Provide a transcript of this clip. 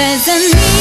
There's a need